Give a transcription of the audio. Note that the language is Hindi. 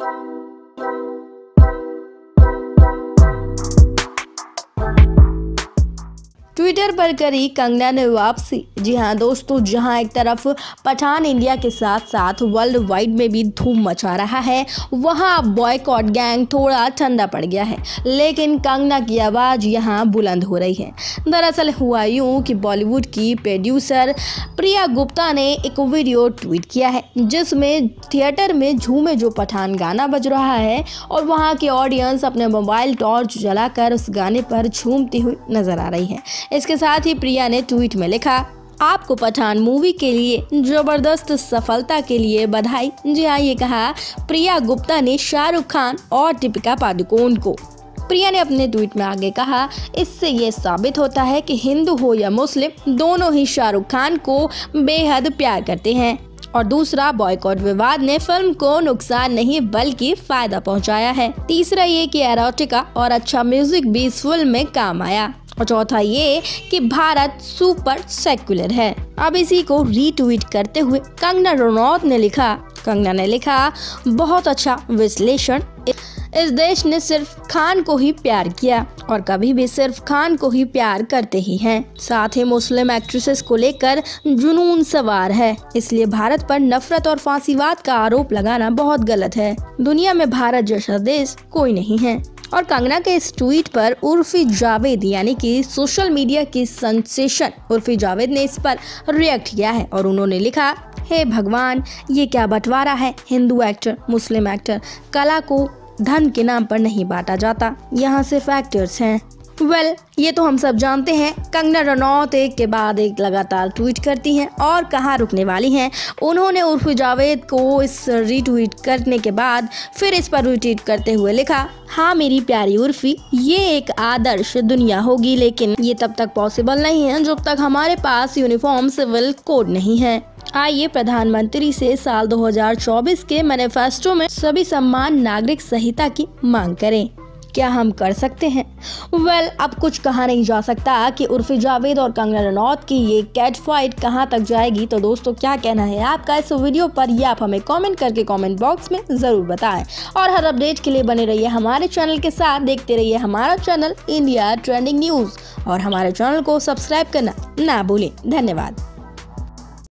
Bye. ट्विटर पर करी कंगना ने वापसी। जी हाँ दोस्तों, जहाँ एक तरफ़ पठान इंडिया के साथ साथ वर्ल्ड वाइड में भी धूम मचा रहा है, वहाँ बॉयकॉट गैंग थोड़ा ठंडा पड़ गया है। लेकिन कंगना की आवाज़ यहाँ बुलंद हो रही है। दरअसल हुआ यूँ कि बॉलीवुड की प्रोड्यूसर प्रिया गुप्ता ने एक वीडियो ट्वीट किया है, जिसमें थिएटर में झूमे जो पठान गाना बज रहा है और वहाँ के ऑडियंस अपने मोबाइल टॉर्च जलाकर उस गाने पर झूमती हुई नज़र आ रही है। इसके साथ ही प्रिया ने ट्वीट में लिखा, आपको पठान मूवी के लिए ज़बरदस्त सफलता के लिए बधाई। जी हाँ ये कहा, प्रिया गुप्ता ने शाहरुख खान और दीपिका पादुकोण को। प्रिया ने अपने ट्वीट में आगे कहा, इससे ये साबित होता है कि हिंदू हो या मुस्लिम, दोनों ही शाहरुख खान को बेहद प्यार करते हैं। और दूसरा, बॉयकॉट विवाद ने फ़िल्म को नुकसान नहीं, बल्कि फ़ायदा पहुँचाया है। तीसरा, ये कि एरोटिका और अच्छा म्यूज़िक भी इस फ़िल्म में काम आया। और चौथा ये कि भारत सुपर सेक्युलर है। अब इसी को रीट्वीट करते हुए कंगना रनौत ने लिखा। कंगना ने लिखा, बहुत अच्छा विश्लेषण। इस देश ने सिर्फ़ खान को ही प्यार किया और कभी भी सिर्फ़ खान को ही प्यार करते ही हैं। साथ ही मुस्लिम एक्ट्रेसेस को लेकर जुनून सवार है। इसलिए भारत पर नफरत और फांसीवाद का आरोप लगाना बहुत गलत है। दुनिया में भारत जैसा देश कोई नहीं है। और कंगना के इस ट्वीट पर उर्फी जावेद, यानी कि सोशल मीडिया की सेंसेशन, उर्फी जावेद ने इस पर रिएक्ट किया है और उन्होंने लिखा, हे भगवान, ये क्या बंटवारा है? हिंदू एक्टर, मुस्लिम एक्टर, कला को धन के नाम पर नहीं बांटा जाता। यहाँ सिर्फ़ एक्टर्स हैं। वेल well, ये तो हम सब जानते हैं। कंगना रनौत एक के बाद एक लगातार ट्वीट करती हैं और कहाँ रुकने वाली हैं। उन्होंने उर्फ़ जावेद को इस रीट्वीट करने के बाद फिर इस पर रिट्वीट करते हुए लिखा हाँ मेरी प्यारी उर्फी ये एक आदर्श दुनिया होगी लेकिन ये तब तक पॉसिबल नहीं है जब तक हमारे पास यूनिफॉर्म सिविल कोड नहीं है। आइए प्रधानमंत्री से साल 2024 के मैनिफेस्टो में सभी सम्मान नागरिक संहिता की मांग करें। क्या हम कर सकते हैं? वेल well, अब कुछ कहा नहीं जा सकता कि उर्फी जावेद और कंगना रनौत की ये कैट फाइट कहाँ तक जाएगी। तो दोस्तों क्या कहना है आपका इस वीडियो पर? ये आप हमें कमेंट करके कमेंट बॉक्स में ज़रूर बताएँ। और हर अपडेट के लिए बने रहिए हमारे चैनल के साथ। देखते रहिए हमारा चैनल इंडिया ट्रेंडिंग न्यूज़ और हमारे चैनल को सब्सक्राइब करना ना भूलें। धन्यवाद।